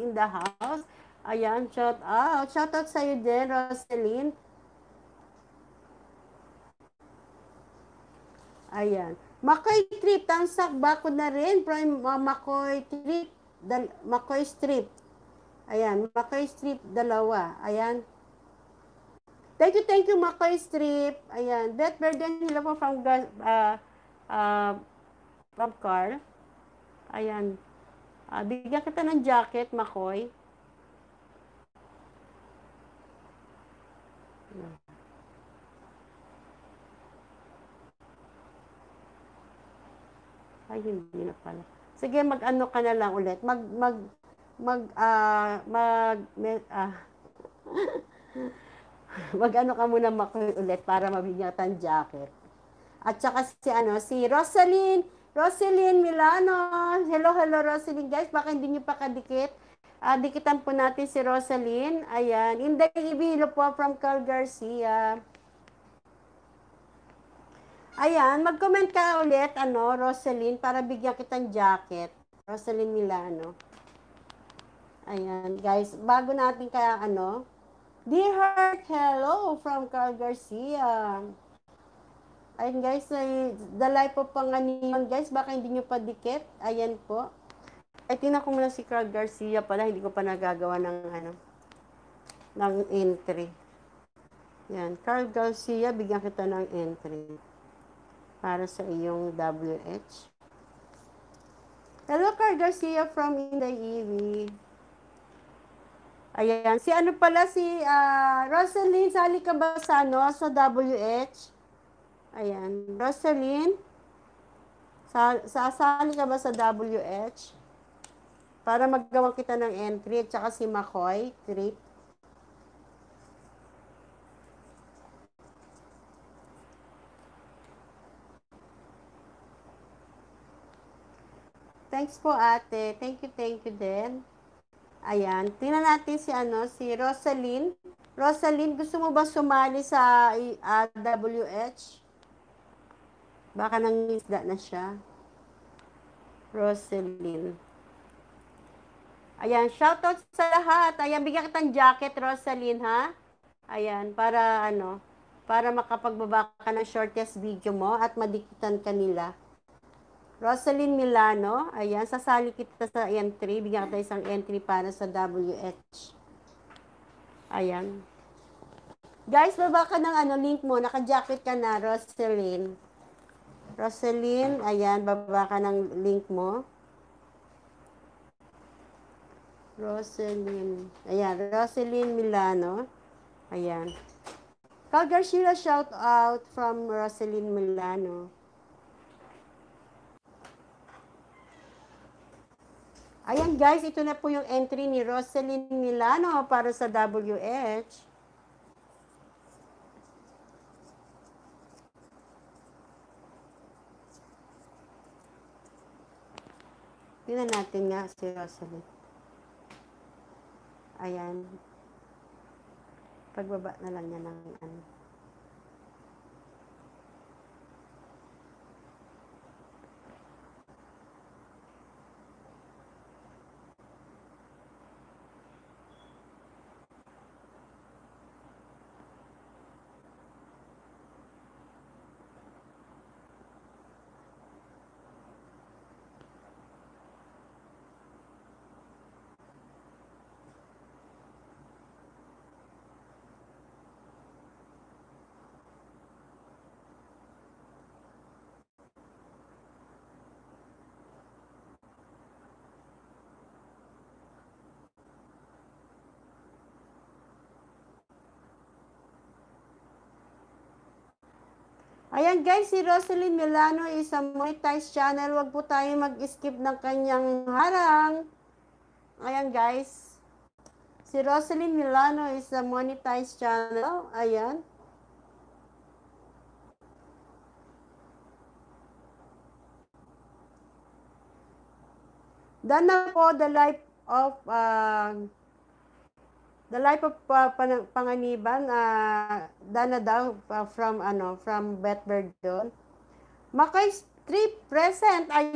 in the house. Ayan, shout out. Shout out sa'yo din, Roselyn. Ayan. Makoy trip, tamsak bakod na rin from uh, Makoy trip, dal, Makoy strip. Ayan, Makoy strip, dalawa. Ayan. Thank you, thank you, Makoy strip. Ayan. Beth Burden, hello po from, uh, uh, from Carl. Ayan. Uh, bigyan kita ng jacket, Makoy. Ay, hindi na pala. Sige, mag-ano ka na lang ulit. Mag, mag, mag, uh, mag, ah, mag-ano ka muna makoy ulit para mabigyan ka ng jacket. At saka si, ano, si Rosaline, Rosaline Milano. Hello, hello, Rosaline. Guys, baka hindi nyo pa kadikit. Uh, dikitan po natin si Rosaline. Ayan. Inday Ibilo po from Carl Garcia. Ayan, mag-comment ka ulit, ano, Rosaline, para bigyan kitang jacket. Rosaline Milano. Ayan, guys, bago natin kaya, ano, Dear Heart, hello from Carl Garcia. Ayan, guys, the life of panganiman, guys, baka hindi nyo pa dikit. Ayan po. Ay, tinan ko muna si Carl Garcia pala, hindi ko pa nagagawa ng, ano, ng entry. Yan, Carl Garcia, bigyan kita ng entry para sa iyong WH. Hello, Car Garcia from Inday Ewi. Ayan. Si ano pala, si uh, Rosaline, sali ka ba sa, ano, sa WH? Ayan. Rosaline, sa, sasali ka ba sa WH? Para maggawa kita ng entry. At saka si McCoy, trip. Thanks po ate. Thank you, thank you din. Ayan. Tingnan natin si ano, si Rosaline. Rosaline, gusto mo ba sumali sa uh, ah, WH? Baka nangisda na siya. Rosaline. Ayan, shoutout sa lahat. Ayan, bigyan kitang jacket, Rosaline, ha? Ayan, para ano, para makapagbaba ka ng shortest video mo at madikitan kanila. Rosaline Milano, ayan, sasali kita sa entry. Bigyan kita isang entry para sa WH. Ayan. Guys, baba ka ng ano, link mo. Naka-jacket ka na, Rosaline. Rosaline, ayan, baba ka ng link mo. Rosaline. Ayan, Rosaline Milano. Ayan. Cal Garcia, shout out from Rosaline Milano. Ayan guys, ito na po yung entry ni Rosalyn Milano para sa WH. Tingnan natin nga si Rosalyn. Ayan. Pagbaba na lang niya ng ano. Ayan guys, si Rosalyn Milano is a monetized channel. Huwag po tayo mag-skip ng kanyang harang. Ayan guys. Si Rosalyn Milano is a monetized channel. Ayan. Done na po the life of uh, The Life of uh, Panganiban, uh, Dana daw uh, from ano from Beth Verdon. Makay Strip present. Ayan.